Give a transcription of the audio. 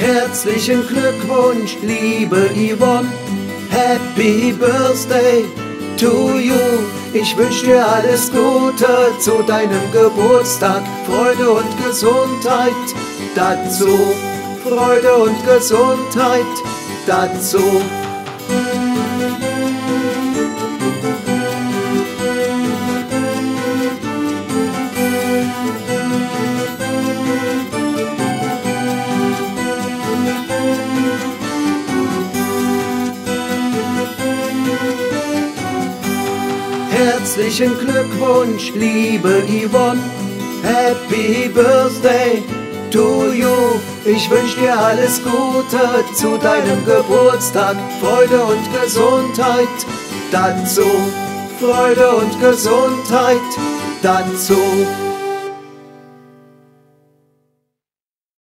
Herzlichen Glückwunsch, liebe Yvonne. Happy Birthday to you. Ich wünsche dir alles Gute zu deinem Geburtstag. Freude und Gesundheit dazu. Freude und Gesundheit dazu. Herzlichen Glückwunsch, liebe Yvonne. Happy Birthday to you. Ich wünsche dir alles Gute zu deinem Geburtstag. Freude und Gesundheit dazu. Freude und Gesundheit dazu.